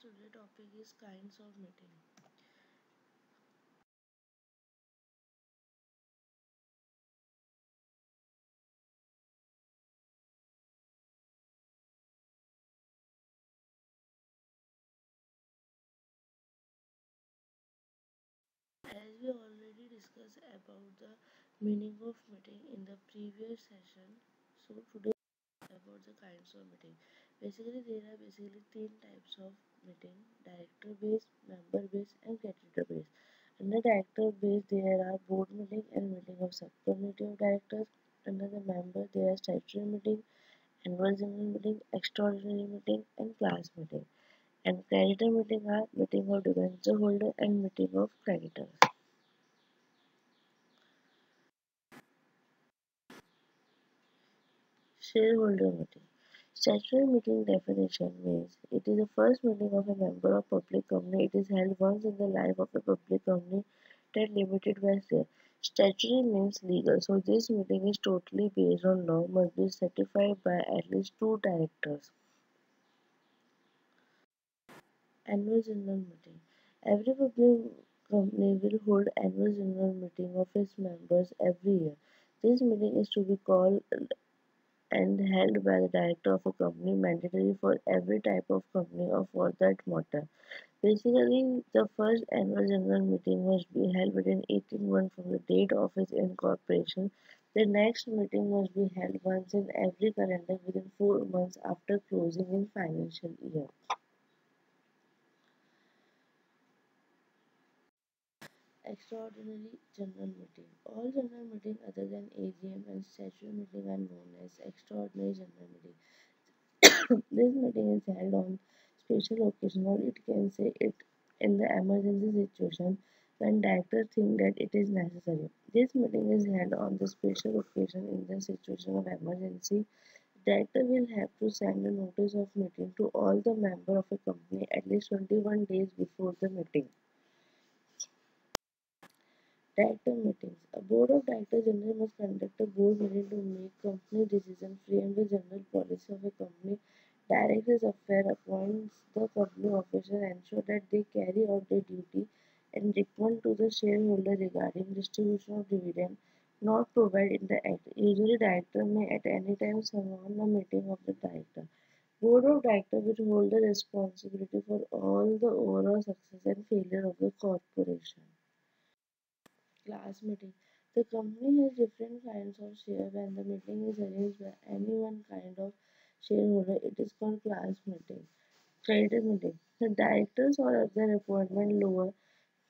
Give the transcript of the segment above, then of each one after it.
today topic is kinds of meeting. As we already discussed about the meaning of meeting in the previous session, so today about the kinds of meeting. Basically, there are basically three types of meeting: director based, member based, and creditor based. Under director based, there are board meeting and meeting of subcommittee of directors. Under the member, there are statutory meeting, annual general meeting, extraordinary meeting, and class meeting. And creditor meeting are meeting of debenture holder and meeting of creditors. Shareholder meeting. Statutory meeting definition means it is the first meeting of a member of public company. It is held once in the life of a public company that limited by share. Statutory means legal. So this meeting is totally based on law, must be certified by at least two directors. Annual general meeting. Every public company will hold annual general meeting of its members every year. This meeting is to be called and held by the director of a company mandatory for every type of company or for that matter. Basically, the first annual general meeting must be held within 18 months from the date of its incorporation. The next meeting must be held once in every calendar within 4 months after closing in financial year. Extraordinary General Meeting. All general meeting other than AGM and statutory meeting are known as Extraordinary General Meeting. this meeting is held on special occasion or it can say it in the emergency situation when directors think that it is necessary. This meeting is held on the special occasion in the situation of emergency. Director will have to send a notice of meeting to all the members of a company at least 21 days before the meeting. Director meetings. A board of directors generally must conduct a board meeting to make company decisions, frame the general policy of a company, direct its affairs, appoints the company officers, ensure that they carry out their duty, and recommend to the shareholder regarding distribution of dividend not provided in the act. Usually, director may at any time summon a meeting of the director. Board of directors will hold the responsibility for all the overall success and failure of the corporation class meeting. The company has different kinds of share. When the meeting is arranged by any one kind of shareholder, it is called class meeting. Creditor meeting. The directors or other appointment lower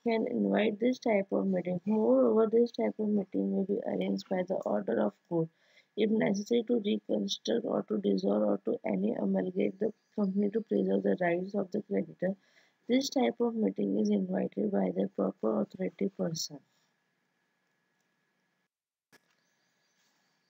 can invite this type of meeting. Moreover, this type of meeting may be arranged by the order of court. If necessary to reconstruct or to dissolve or to any amalgamate the company to preserve the rights of the creditor, this type of meeting is invited by the proper authority person.